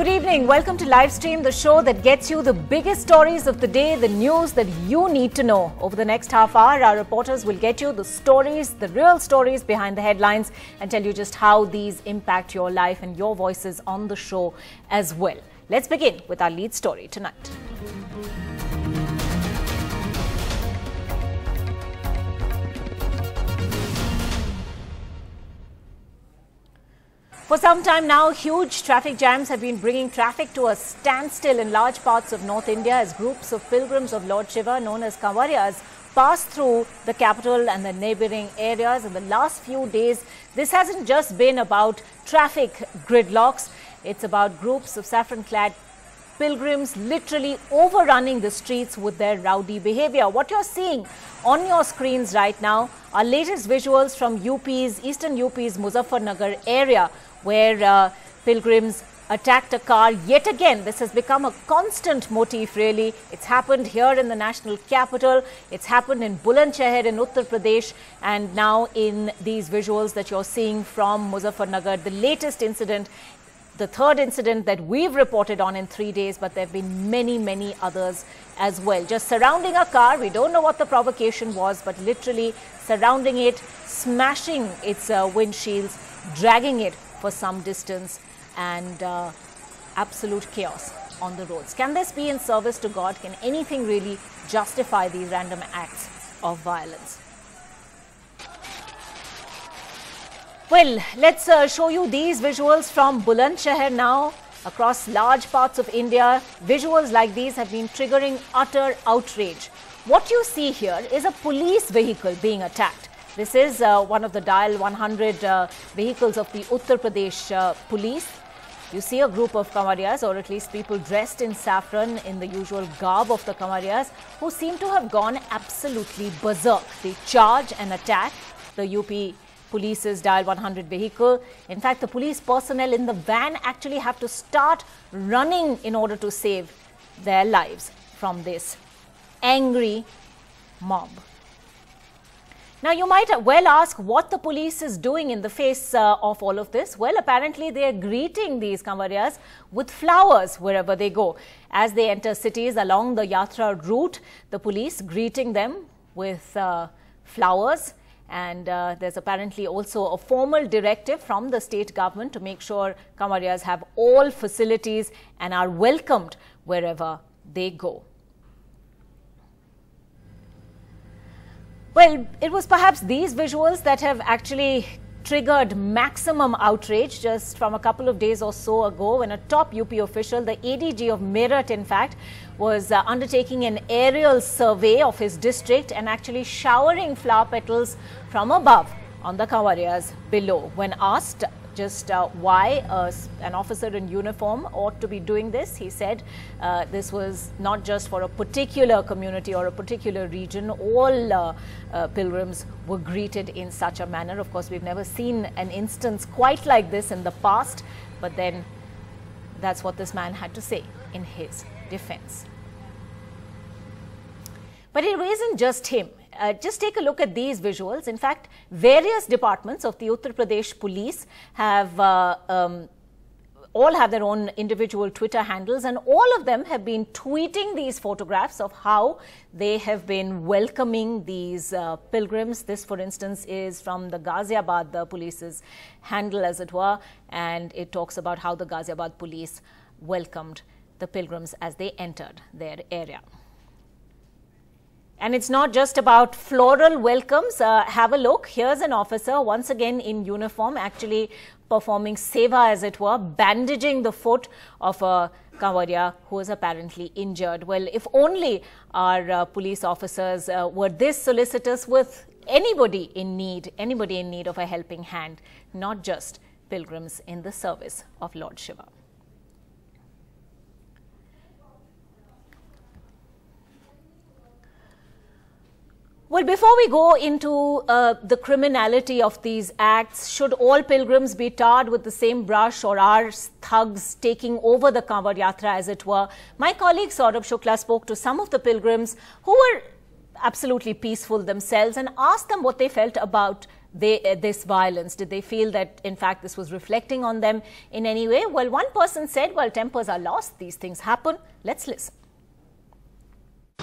Good evening. Welcome to Livestream, the show that gets you the biggest stories of the day, the news that you need to know. Over the next half hour, our reporters will get you the stories, the real stories behind the headlines, and tell you just how these impact your life and your voices on the show as well. Let's begin with our lead story tonight. For some time now, huge traffic jams have been bringing traffic to a standstill in large parts of North India as groups of pilgrims of Lord Shiva, known as Kanwarias, pass through the capital and the neighboring areas. In the last few days, this hasn't just been about traffic gridlocks, it's about groups of saffron clad pilgrims literally overrunning the streets with their rowdy behavior. What you're seeing on your screens right now are latest visuals from UP's, Eastern UP's Muzaffarnagar area where uh, pilgrims attacked a car yet again. This has become a constant motif really. It's happened here in the national capital. It's happened in Bulandshahr in Uttar Pradesh and now in these visuals that you're seeing from Muzaffarnagar. The latest incident the third incident that we've reported on in three days, but there have been many, many others as well. Just surrounding a car, we don't know what the provocation was, but literally surrounding it, smashing its uh, windshields, dragging it for some distance, and uh, absolute chaos on the roads. Can this be in service to God? Can anything really justify these random acts of violence? Well, let's uh, show you these visuals from Bulandshahr now across large parts of India. Visuals like these have been triggering utter outrage. What you see here is a police vehicle being attacked. This is uh, one of the Dial 100 uh, vehicles of the Uttar Pradesh uh, police. You see a group of Kanwarias, or at least people dressed in saffron in the usual garb of the Kanwarias, who seem to have gone absolutely berserk. They charge and attack the UP police's dial 100 vehicle. In fact, the police personnel in the van actually have to start running in order to save their lives from this angry mob. Now, you might well ask what the police is doing in the face uh, of all of this. Well, apparently they are greeting these Kanwarias with flowers wherever they go. As they enter cities along the Yatra route, the police greeting them with uh, flowers and uh, there's apparently also a formal directive from the state government to make sure Kanwarias have all facilities and are welcomed wherever they go. Well, it was perhaps these visuals that have actually triggered maximum outrage just from a couple of days or so ago when a top UP official, the ADG of Meerut in fact, was uh, undertaking an aerial survey of his district and actually showering flower petals from above on the Kanwarias below. When asked just uh, why an officer in uniform ought to be doing this. He said uh, this was not just for a particular community or a particular region. All uh, uh, pilgrims were greeted in such a manner. Of course, we've never seen an instance quite like this in the past, but then that's what this man had to say in his defense. But it isn't just him. Uh, just take a look at these visuals. In fact, various departments of the Uttar Pradesh police have uh, um, all have their own individual Twitter handles and all of them have been tweeting these photographs of how they have been welcoming these uh, pilgrims. This, for instance, is from the Ghaziabad the police's handle, as it were, and it talks about how the Ghaziabad police welcomed the pilgrims as they entered their area. And it's not just about floral welcomes. Uh, have a look. Here's an officer, once again in uniform, actually performing seva, as it were, bandaging the foot of a Kanwaria who was apparently injured. Well, if only our uh, police officers uh, were this solicitous with anybody in need, anybody in need of a helping hand, not just pilgrims in the service of Lord Shiva. Well, before we go into uh, the criminality of these acts, should all pilgrims be tarred with the same brush or are thugs taking over the Kanwar Yatra as it were? My colleague Saurabh Shukla spoke to some of the pilgrims who were absolutely peaceful themselves and asked them what they felt about they, uh, this violence? Did they feel that, in fact, this was reflecting on them in any way? Well, one person said, well, tempers are lost. These things happen. Let's listen.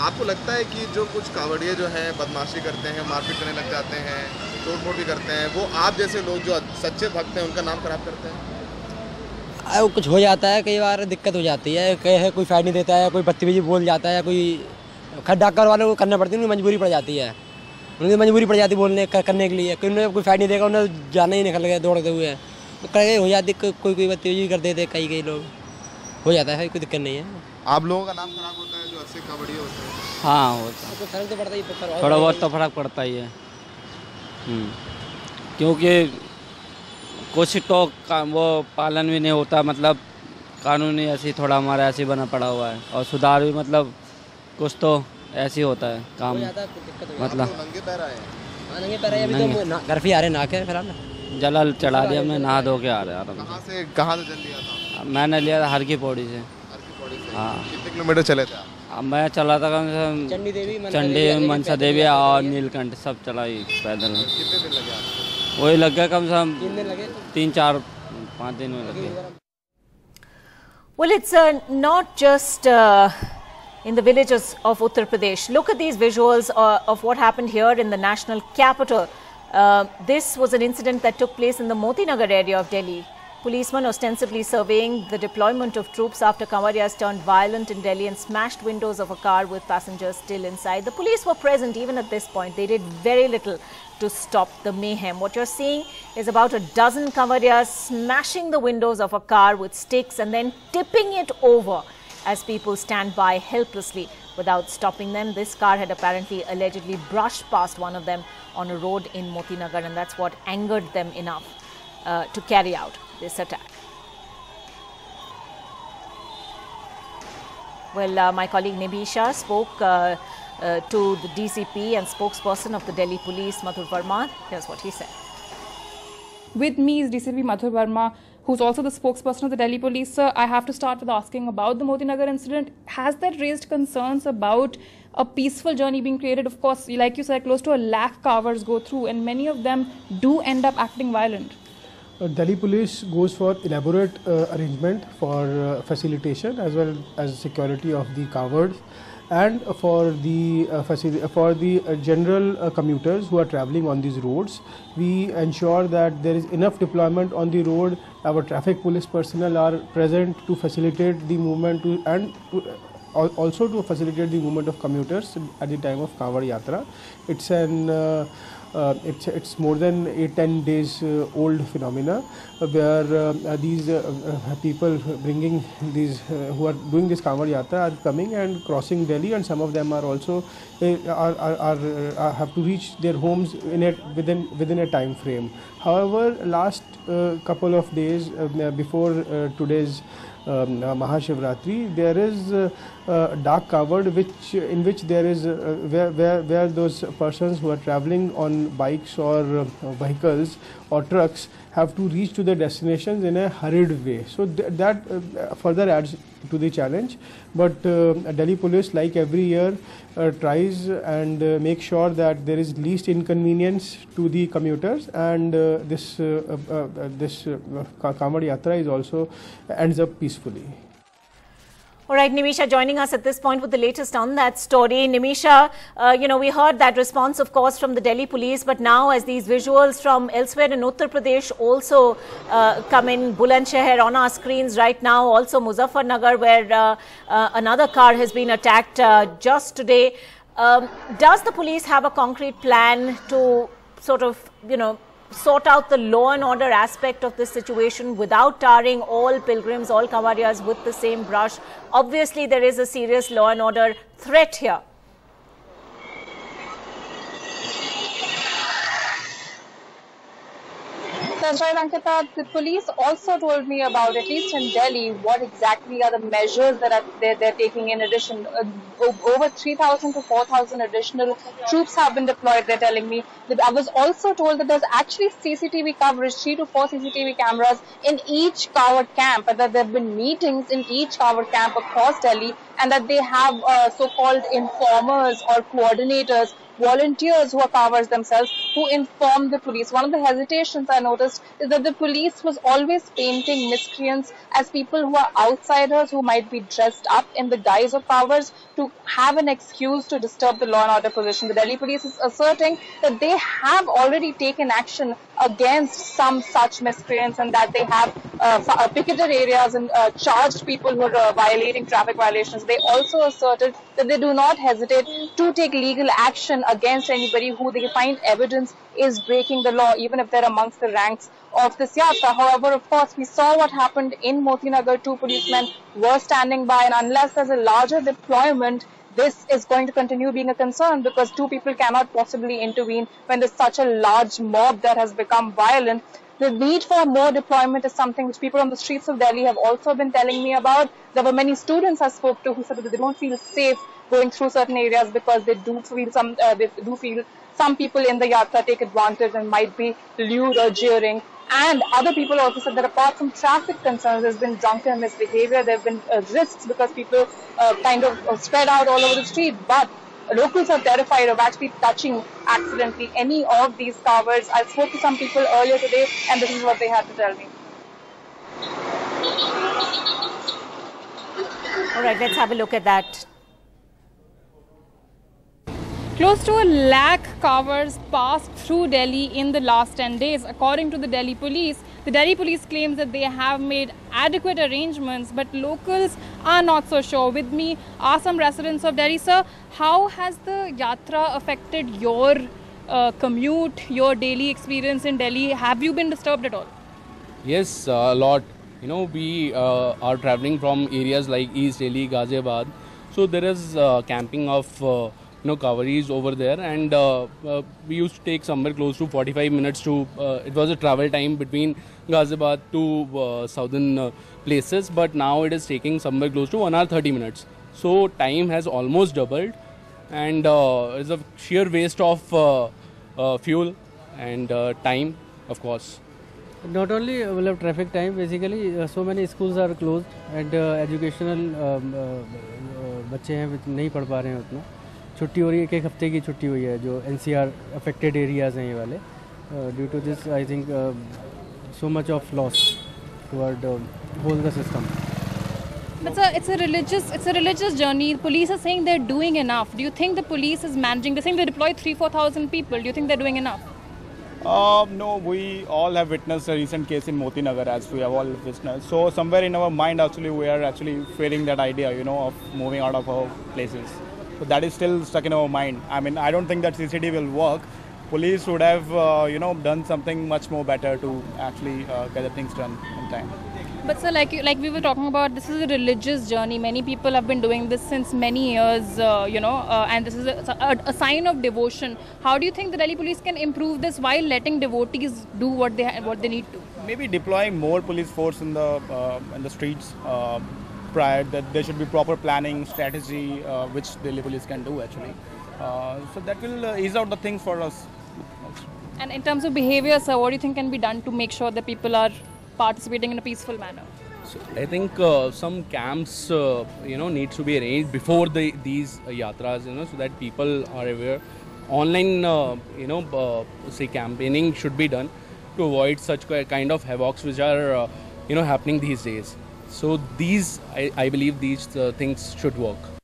आपको लगता है कि जो कुछ कावड़िए जो हैं, बदमाशी करते हैं, मारपीट करने लग जाते हैं तोड़ फोड़ भी करते हैं, वो आप जैसे लोग जो सच्चे भक्त हैं, उनका नाम खराब करते हैं? वो कुछ हो जाता है, कई बार दिक्कत हो जाती है। कई है, कोई फ़ायदा नहीं देता है, कोई बदतमीजी बोल जाता है, कोई खड्डा कर वाले को करना पड़ती है, उनकी मजबूरी पड़ जाती है। उनकी मजबूरी पड़ जाती है बोलने करने के लिए। कोई उन्हें कोई फ़ायदा नहीं देगा, उन्हें जाना ही निकल गया दौड़ते हुए। तो कई हो जाती कोई कोई बदतमीजी कर देते कई कई लोग। हो जाता है कोई दिक्कत नहीं है। आप लोगों का नाम खराब होता है जो अच्छे कबड्डी होते हैं? हाँ होता तो फ़र्क तो पड़ता ही है थोड़ा बहुत तो फ़र्क पड़ता ही है। हम्म। क्योंकि कुछ तो वो पालन भी नहीं होता मतलब कानूनी ऐसी थोड़ा हमारा ऐसे बना पड़ा हुआ है। और सुधार भी मतलब कुछ तो ऐसे होता है काम। मतलब हैं। हाँ, है, तो ना- घर पे आ रहे ना के फ़िलहाल। जलाल चढ़ा दिया हमने नहा धो के आ रहे आराम कहाँ से कहाँ से जल लिया था से मैंने लिया था हर की पौड़ी से हर की पौड़ी से हाँ कितने किलोमीटर चले थे मैं चला था कम से कम चंडी देवी मनसा चंडी देवी, मनसा देवी और नीलकंठ सब चला ही पैदल कितने दिन लगे वही लग गया कम से कम तीन चार पाँच दिन में लग गए Well, it's uh, not just uh, in the villages of Uttar Pradesh. Look at these visuals uh, of what happened here in the national capital. Uh, this was an incident that took place in the Moti Nagar area of Delhi. Policemen ostensibly surveying the deployment of troops after Kanwarias turned violent in Delhi and smashed windows of a car with passengers still inside. The police were present even at this point. They did very little to stop the mayhem. What you're seeing is about a dozen Kanwarias smashing the windows of a car with sticks and then tipping it over as people stand by helplessly without stopping them. This car had apparently allegedly brushed past one of them on a road in Motinagar, and that's what angered them enough uh, to carry out this attack. Well, uh, my colleague Nimisha spoke uh, uh, to the DCP and spokesperson of the Delhi Police, Madhur Verma. Here's what he said. With me is DCP Madhur Verma, who's also the spokesperson of the Delhi Police. Sir, I have to start with asking about the Moti Nagar incident. Has that raised concerns about a peaceful journey being created? Of course, like you said, close to a lakh Kanwars go through, and many of them do end up acting violent. Uh, Delhi Police goes for elaborate uh, arrangement for uh, facilitation as well as security of the Kanwars and for the uh, for the uh, general uh, commuters who are traveling on these roads. We ensure that there is enough deployment on the road. Our traffic police personnel are present to facilitate the movement to, and to, al- also to facilitate the movement of commuters at the time of Kanwar Yatra. It's an uh, it's it's more than eight ten days uh, old phenomena where uh, these uh, uh, people bringing these uh, who are doing this Kanwar Yatra are coming and crossing Delhi and some of them are also are, are, are, have to reach their homes in a within within a time frame. However, last couple of days before today's um, uh, Mahashivratri, there is uh, uh, Dak Kanwar which in which there is uh, where, where where those persons who are traveling on bikes or uh, vehicles or trucks have to reach to their destinations in a hurried way. So th- that uh, further adds to the challenge. But uh, Delhi police, like every year, uh, tries and uh, make sure that there is least inconvenience to the commuters, and this this uh, Kanwar Yatra is also ends up peacefully. All right, Nimisha joining us at this point with the latest on that story. Nimisha, uh, you know, we heard that response, of course, from the Delhi police, but now as these visuals from elsewhere in Uttar Pradesh also uh, come in, Bulandshahr on our screens right now, also Muzaffarnagar, where uh, uh, another car has been attacked uh, just today. Um, does the police have a concrete plan to sort of, you know, sort out the law and order aspect of this situation without tarring all pilgrims, all Kanwarias with the same brush. Obviously, there is a serious law and order threat here. That's right, Ankita. The police also told me about, at least in Delhi, what exactly are the measures that are they're, they're taking in addition. Uh, over 3,000 to 4,000 additional troops have been deployed, they're telling me. That I was also told that there's actually CCTV coverage, three to four CCTV cameras in each Kanwar camp, and that there have been meetings in each Kanwar camp across Delhi, and that they have uh, so-called informers or coordinators volunteers who are Kanwars themselves who informed the police. One of the hesitations I noticed is that the police was always painting miscreants as people who are outsiders who might be dressed up in the guise of powers to have an excuse to disturb the law and order position. The Delhi police is asserting that they have already taken action against some such miscreants and that they have uh, uh, picketed areas and uh, charged people who are uh, violating traffic violations. They also asserted that they do not hesitate to take legal action against anybody who they find evidence is breaking the law, even if they're amongst the ranks of this yatra. However, of course, we saw what happened in Motinagar. Two policemen were standing by, and unless there's a larger deployment, this is going to continue being a concern because two people cannot possibly intervene when there's such a large mob that has become violent. The need for more deployment is something which people on the streets of Delhi have also been telling me about. There were many students I spoke to who said that they don't feel safe going through certain areas because they do feel some, uh, they do feel some people in the yatra take advantage and might be lewd or jeering. And other people also said that apart from traffic concerns, there's been drunken misbehavior, there have been uh, risks because people uh, kind of uh, spread out all over the street. But locals are terrified of actually touching accidentally any of these Kanwars. I spoke to some people earlier today, and this is what they had to tell me. All right, let's have a look at that. Close to a lakh cars passed through Delhi in the last 10 days. According to the Delhi police, the Delhi police claims that they have made adequate arrangements, but locals are not so sure. With me are some residents of Delhi. Sir, how has the yatra affected your uh, commute, your daily experience in Delhi? Have you been disturbed at all? Yes, a lot. You know, we uh, are traveling from areas like East Delhi, Ghaziabad. So there is uh, camping of uh, you know coveries over there, and uh, uh, we used to take somewhere close to 45 minutes to. Uh, it was a travel time between Ghaziabad to uh, southern uh, places, but now it is taking somewhere close to one hour 30 minutes. So time has almost doubled, and uh, it's a sheer waste of uh, uh, fuel and uh, time, of course. Not only uh, well, traffic time, basically uh, so many schools are closed and uh, educational um, uh, uh, बच्चे हैं वो नहीं पढ़ पा रहे हैं उतना छुट्टी हो रही है एक एक हफ़्ते की छुट्टी हुई है जो N C R affected areas हैं ये वाले due to this I think so much of loss toward whole the system It's a, it's a religious it's a religious journey. The police are saying they're doing enough. Do you think the police is managing? They're saying they deployed three four thousand people. Do you think they're doing enough? Uh, no, we all have witnessed a recent case in Moti Nagar as we have all witnessed. So somewhere in our mind, actually, we are actually fearing that idea, you know, of moving out of our places. So that is still stuck in our mind. I mean, I don't think that CCD will work. Police would have, uh, you know, done something much more better to actually uh, get the things done in time. But sir, like like we were talking about, this is a religious journey. Many people have been doing this since many years, uh, you know, uh, and this is a, a, a sign of devotion. How do you think the Delhi police can improve this while letting devotees do what they what they need to? Maybe deploying more police force in the uh, in the streets. Prior that there should be proper planning strategy uh, which Delhi police can do actually. Uh, so that will uh, ease out the things for us. And in terms of behavior, sir, what do you think can be done to make sure that people are participating in a peaceful manner? So I think uh, some camps, uh, you know, needs to be arranged before the these uh, yatras, you know, so that people are aware. Online, uh, you know, uh, say campaigning should be done to avoid such kind of havocs which are, uh, you know, happening these days. So these, I, I believe, these uh, things should work.